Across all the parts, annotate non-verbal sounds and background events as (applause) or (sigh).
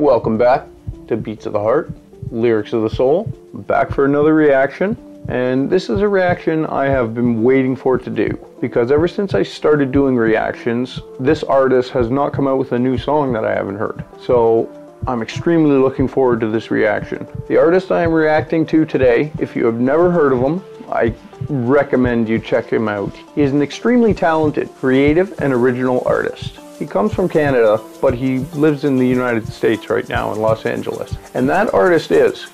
Welcome back to Beats of the Heart, Lyrics of the Soul. back for another reaction. And this is a reaction I have been waiting for to do because ever since I started doing reactions, this artist has not come out with a new song that I haven't heard. So I'm extremely looking forward to this reaction. The artist I am reacting to today, if you have never heard of him, I recommend you check him out. He is an extremely talented, creative, and original artist. He comes from Canada, but he lives in the United States right now in Los Angeles. And that artist is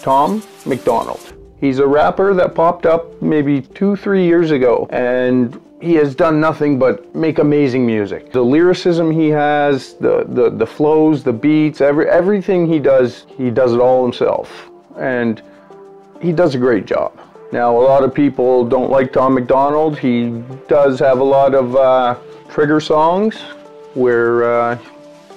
Tom MacDonald. He's a rapper that popped up maybe two, three years ago, and he has done nothing but make amazing music. The lyricism he has, the, the, the flows, the beats, every, everything he does, he does it all himself. And he does a great job. Now, a lot of people don't like Tom MacDonald. He does have a lot of uh, trigger songs where uh,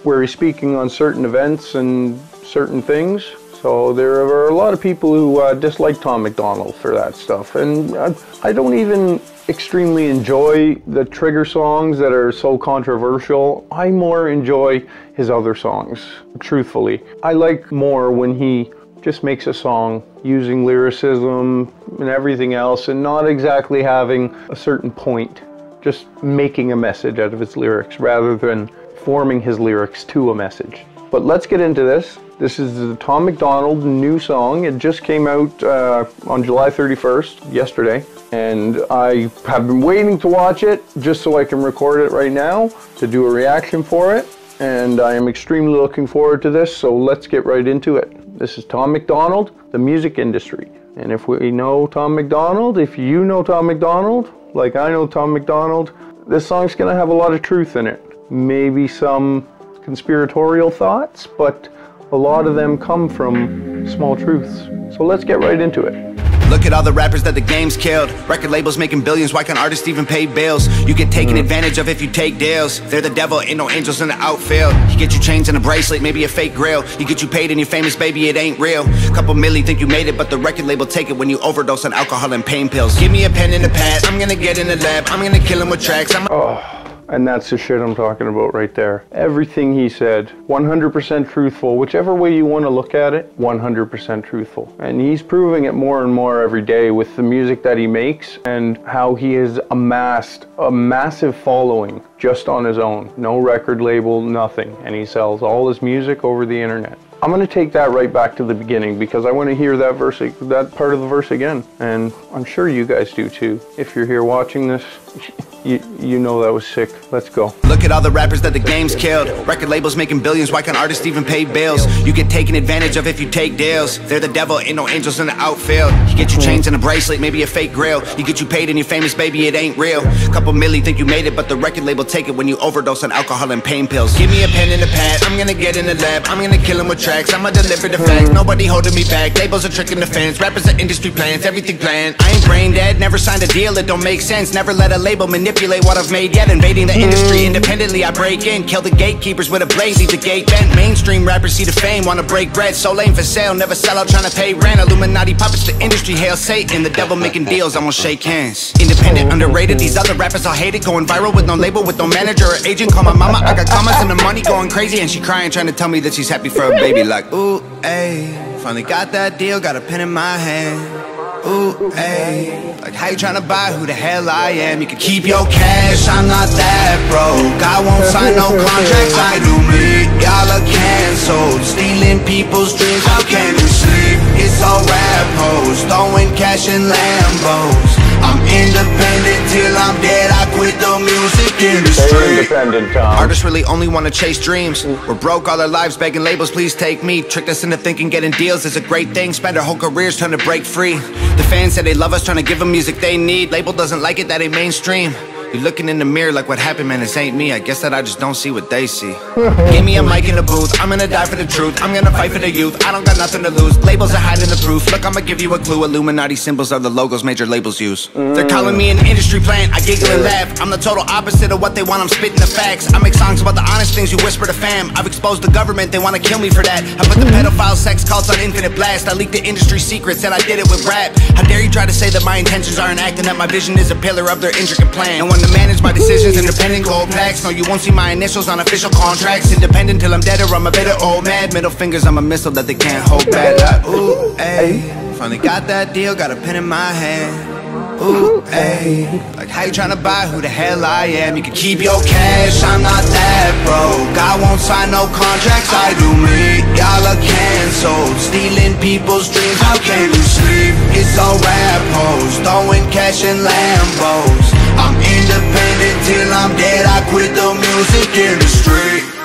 where he's speaking on certain events and certain things. So there are a lot of people who uh, dislike Tom MacDonald for that stuff, and I, I don't even extremely enjoy the trigger songs that are so controversial. I more enjoy his other songs, truthfully. I like more when he just makes a song using lyricism and everything else and not exactly having a certain point just making a message out of his lyrics rather than forming his lyrics to a message. But let's get into this. This is the Tom MacDonald new song. It just came out uh, on July 31st, yesterday, and I have been waiting to watch it just so I can record it right now to do a reaction for it. And I am extremely looking forward to this, so let's get right into it. This is Tom MacDonald, the music industry. And if we know Tom MacDonald, if you know Tom MacDonald, like I know Tom MacDonald, this song's gonna have a lot of truth in it. Maybe some conspiratorial thoughts, but a lot of them come from small truths. So let's get right into it. Look at all the rappers that the game's killed. Record labels making billions, why can't artists even pay bills? You get taken mm. advantage of if you take deals. They're the devil, ain't no angels in the outfield. You get you chains and a bracelet, maybe a fake grill. You get you paid and you're famous, baby, it ain't real. Couple milli think you made it, but the record label take it when you overdose on alcohol and pain pills. Give me a pen and a pad, I'm gonna get in the lab, I'm gonna kill him with tracks. I'm oh. And that's the shit I'm talking about right there. Everything he said, 100% truthful. Whichever way you want to look at it, 100% truthful. And he's proving it more and more every day with the music that he makes and how he has amassed a massive following just on his own. No record label, nothing. And he sells all his music over the internet. I'm going to take that right back to the beginning because I want to hear that verse, that part of the verse again. And I'm sure you guys do too. If you're here watching this, you, you know that was sick. Let's go. Look at all the rappers that the game's killed. Record labels making billions, why can't artists even pay bills? You get taken advantage of if you take deals. They're the devil, ain't no angels in the outfield. He get you chains and a bracelet, maybe a fake grill. You get you paid and you're famous, baby, it ain't real. Couple milli think you made it, but the record label take it when you overdose on alcohol and pain pills. Give me a pen and a pad, I'm gonna get in the lab. I'm gonna kill him with tracks, I'ma deliver the facts. Nobody holding me back, labels are tricking the fans. Rappers are industry plans, everything planned. I ain't brain dead, never signed a deal, it don't make sense. Never let a label manipulate what I've made. Yet invading the industry independently I break in. Kill the gatekeepers with a blade leave the gate bent. Mainstream rappers see the fame wanna break bread. So lame for sale never sell out trying to pay rent. Illuminati puppets the industry hail Satan. The devil making deals I'm gonna shake hands. Independent underrated these other rappers all hate it. Going viral with no label with no manager or agent. Call my mama I got commas and the money going crazy. And she crying trying to tell me that she's happy for a baby. Like ooh ayy. Finally got that deal got a pen in my hand Ooh, ayy. Like, how you tryna buy who the hell I am? You can keep your cash, I'm not that broke. I won't sign no contracts, I do me. Y'all are canceled. Stealing people's dreams, how can you sleep? It's all rap hoes, throwing cash in Lambos. I'm independent till I'm dead, I quit the music industry. independent, Tom. Artists really only wanna chase dreams. We're broke all our lives, begging labels, please take me. Tricked us into thinking getting deals is a great thing. Spend our whole careers trying to break free. The fans say they love us, trying to give them music they need. Label doesn't like it, that ain't mainstream. You looking in the mirror like what happened, man, this ain't me. I guess that I just don't see what they see. (laughs) Give me a mic in the booth, I'm gonna die for the truth. I'm gonna fight for the youth, I don't got nothing to lose. Labels are hiding the proof, look I'ma give you a clue. Illuminati symbols are the logos major labels use. They're calling me an industry plant, I giggle and laugh. I'm the total opposite of what they want, I'm spitting the facts. I make songs about the honest things you whisper to fam. I've exposed the government, they wanna kill me for that. I put the pedophile sex cults on infinite blast. I leaked the industry secrets and I did it with rap. How dare you try to say that my intentions aren't acting That my vision is a pillar of their intricate plan one to manage my decisions, independent gold plaques. No, you won't see my initials on official contracts. Independent till I'm dead or I'm a bitter old man. Middle fingers, I'm a missile that they can't hold back. Like, ooh, ayy. Finally got that deal, got a pen in my hand. Ooh, ayy. Like, how you tryna buy who the hell I am? You can keep your cash, I'm not that broke. I won't sign no contracts, I do me. Y'all are canceled. Stealing people's dreams, how can you sleep? It's all rap hoes, throwing cash in Lambos. I'm independent till I'm dead, I quit the music industry.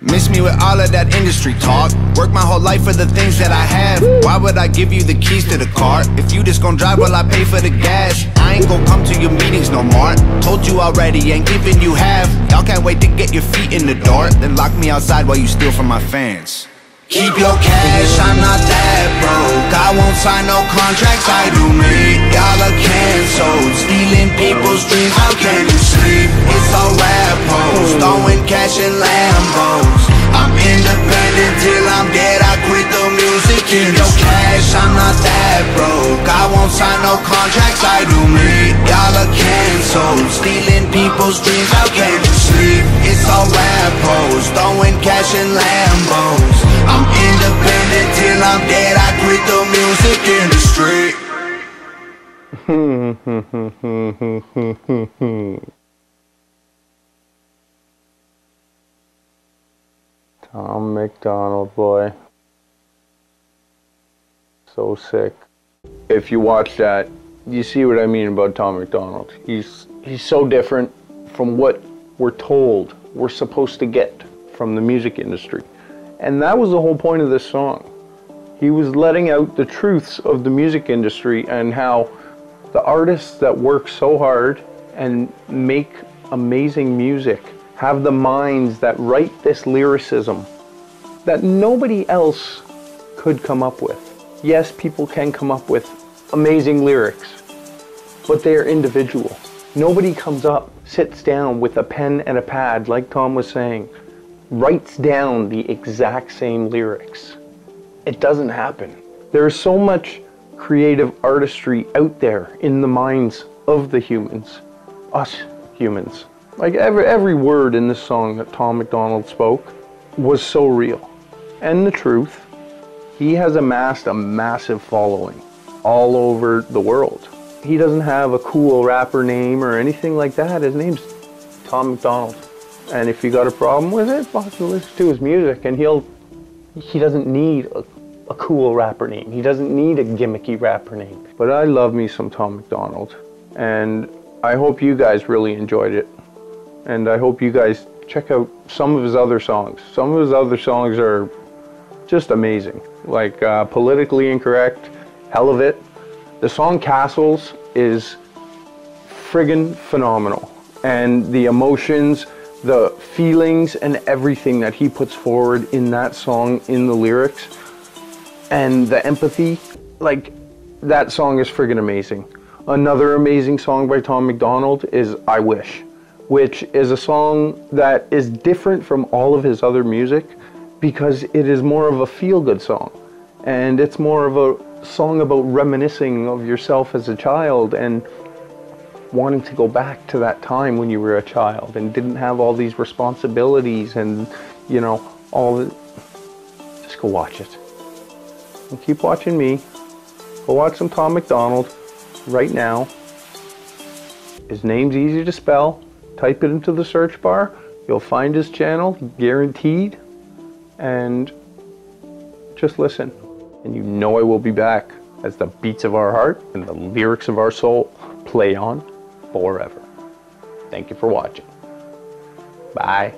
Miss me with all of that industry talk. Work my whole life for the things that I have. Why would I give you the keys to the car? If you just gon' drive while I pay for the gas I ain't gon' come to your meetings no more. Told you already, ain't giving you half. Y'all can't wait to get your feet in the door. Then lock me outside while you steal from my fans. Keep your cash, I'm not that broke. I won't sign no contracts, I do me Y'all are canceled Stealing people's dreams, how can you sleep? It's all rap hoes Throwing cash in Lambos. I'm independent till I'm dead. I quit the music industry. No cash, I'm not that broke. I won't sign no contracts, I do me Y'all are canceled Stealing people's dreams, how can you sleep? It's all rap hoes Throwing cash in Lambos. I'm independent till I'm dead. I quit the music industry (laughs) Tom MacDonald, boy. So sick. If you watch that, you see what I mean about Tom MacDonald. He's he's so different from what we're told we're supposed to get from the music industry. And that was the whole point of this song. He was letting out the truths of the music industry and how the artists that work so hard and make amazing music have the minds that write this lyricism that nobody else could come up with. Yes, people can come up with amazing lyrics, but they are individual. Nobody comes up, sits down with a pen and a pad, like Tom was saying, writes down the exact same lyrics. It doesn't happen. There is so much creative artistry out there in the minds of the humans, us humans. Like every, every word in this song that Tom MacDonald spoke was so real. And the truth, he has amassed a massive following all over the world. He doesn't have a cool rapper name or anything like that. His name's Tom MacDonald. And if you got a problem with it, well, listen to his music and he'll, he doesn't need a, a cool rapper name. He doesn't need a gimmicky rapper name. But I love me some Tom MacDonald. And I hope you guys really enjoyed it and I hope you guys check out some of his other songs. Some of his other songs are just amazing, like uh, Politically Incorrect, Helluvit. The song Castles is friggin' phenomenal, and the emotions, the feelings, and everything that he puts forward in that song, in the lyrics, and the empathy, like that song is friggin' amazing. Another amazing song by Tom MacDonald is I Wish which is a song that is different from all of his other music because it is more of a feel-good song. And it's more of a song about reminiscing of yourself as a child and wanting to go back to that time when you were a child and didn't have all these responsibilities and, you know, all the... Just go watch it. Keep watching me. Go watch some Tom MacDonald right now. His name's easy to spell type it into the search bar. You'll find his channel, guaranteed. And just listen. And you know I will be back as the beats of our heart and the lyrics of our soul play on forever. Thank you for watching. Bye.